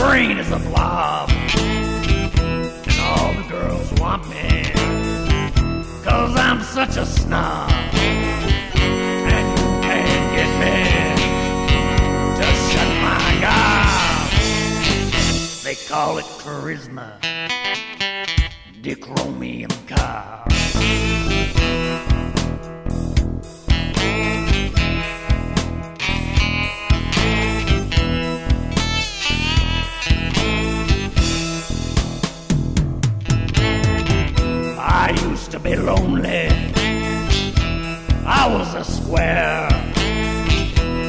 brain is a blob. And all the girls want me. Cause I'm such a snob. And you can't get me to shut my. They call it charisma. Dechromium cob. Used to be lonely. I was a square.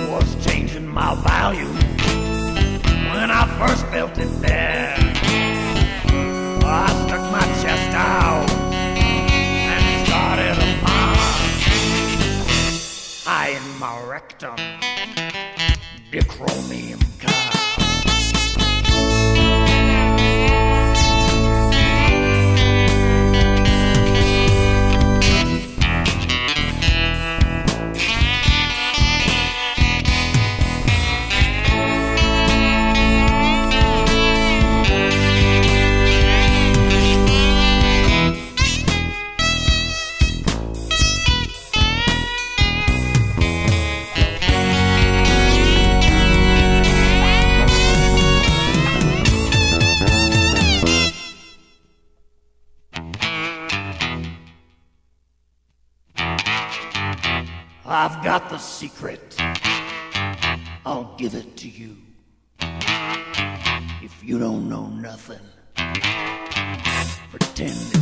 Was changing my value when I first felt it there. I stuck my chest out and started a march. High in my rectum, dechromium cob. I've got the secret. I'll give it to you. If you don't know nothing, pretend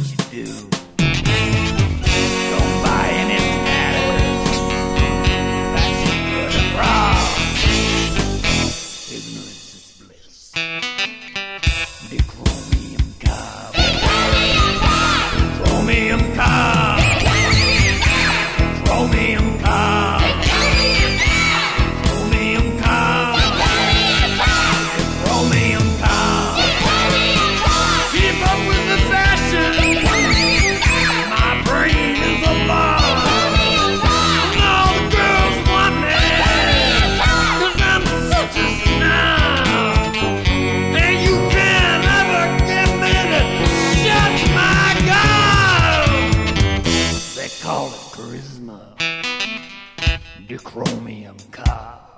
call it charisma. chromium car.